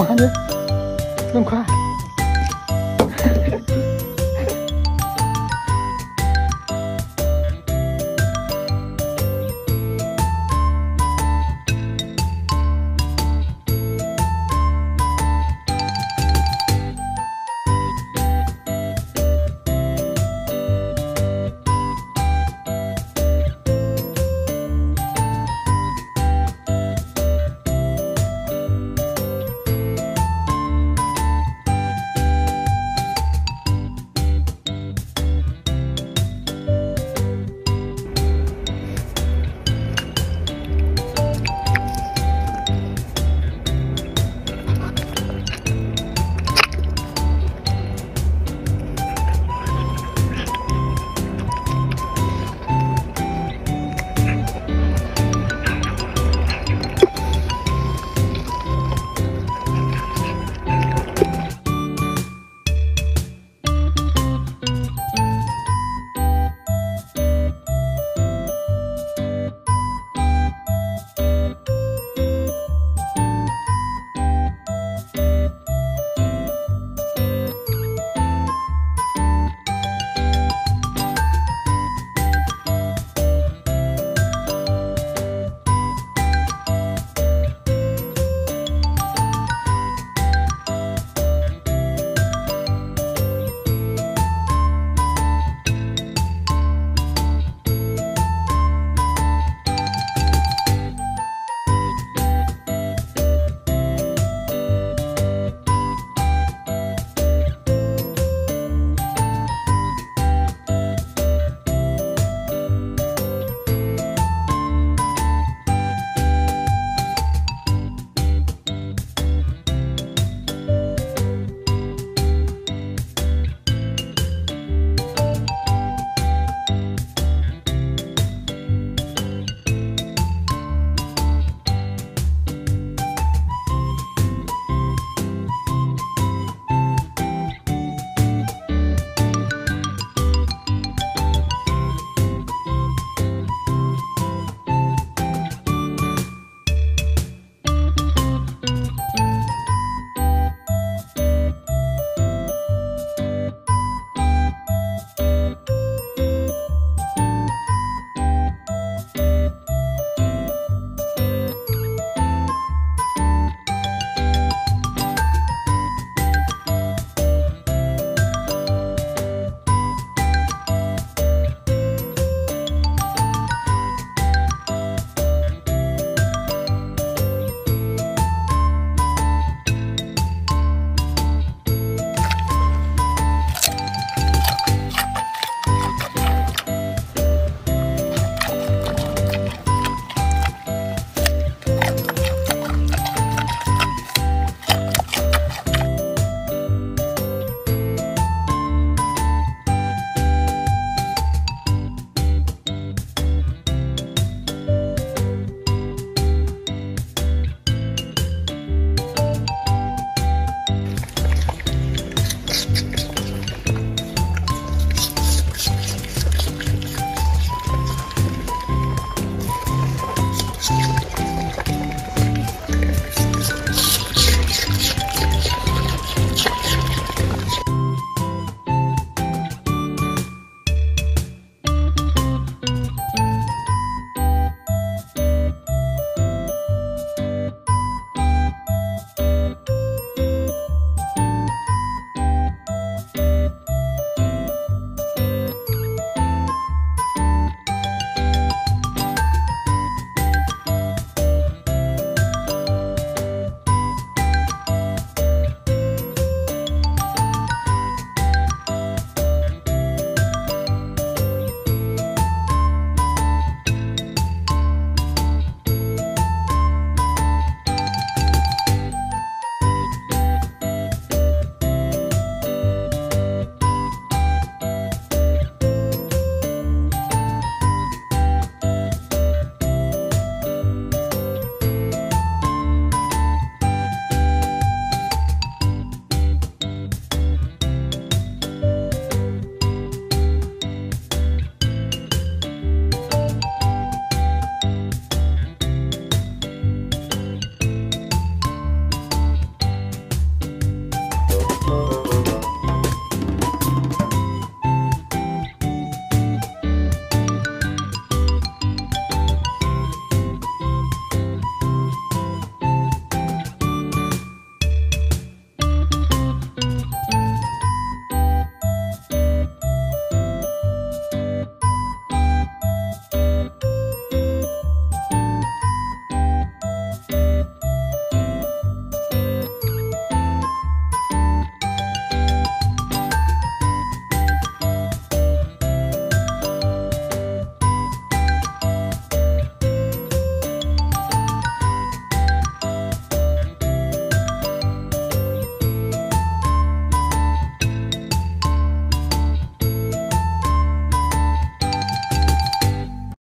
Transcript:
我看这